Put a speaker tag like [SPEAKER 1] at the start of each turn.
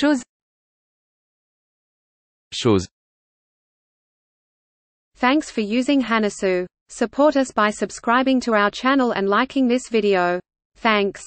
[SPEAKER 1] Chose
[SPEAKER 2] Chose
[SPEAKER 1] Thanks for using Hanasu. Support us by subscribing to our channel and liking this video. Thanks.